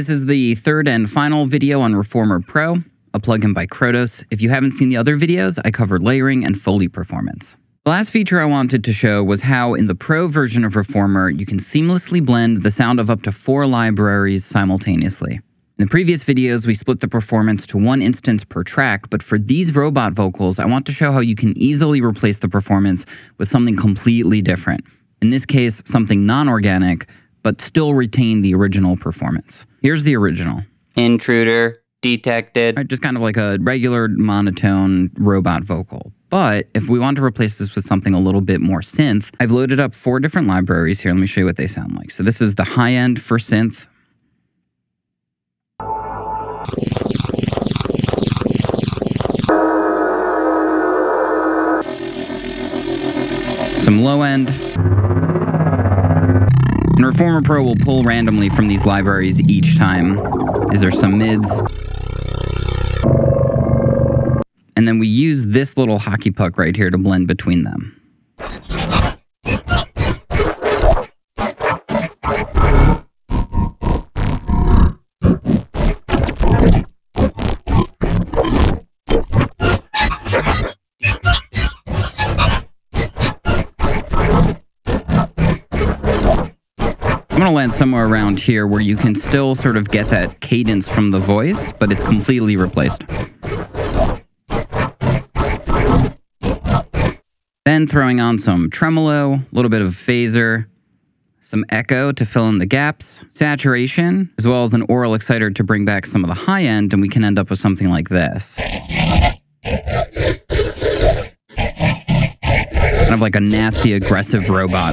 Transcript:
This is the third and final video on Reformer Pro, a plugin by Krotos. If you haven't seen the other videos, I covered layering and Foley performance. The last feature I wanted to show was how in the Pro version of Reformer, you can seamlessly blend the sound of up to four libraries simultaneously. In the previous videos, we split the performance to one instance per track, but for these robot vocals, I want to show how you can easily replace the performance with something completely different. In this case, something non-organic, but still retain the original performance. Here's the original. Intruder detected. Right, just kind of like a regular monotone robot vocal. But if we want to replace this with something a little bit more synth, I've loaded up four different libraries here. Let me show you what they sound like. So this is the high end for synth. Some low end. And Reformer Pro will pull randomly from these libraries each time. Is there some mids? And then we use this little hockey puck right here to blend between them. I'm going to land somewhere around here where you can still sort of get that cadence from the voice, but it's completely replaced. Then throwing on some tremolo, a little bit of phaser, some echo to fill in the gaps, saturation, as well as an Aural Exciter to bring back some of the high end, and we can end up with something like this. Kind of like a nasty, aggressive robot.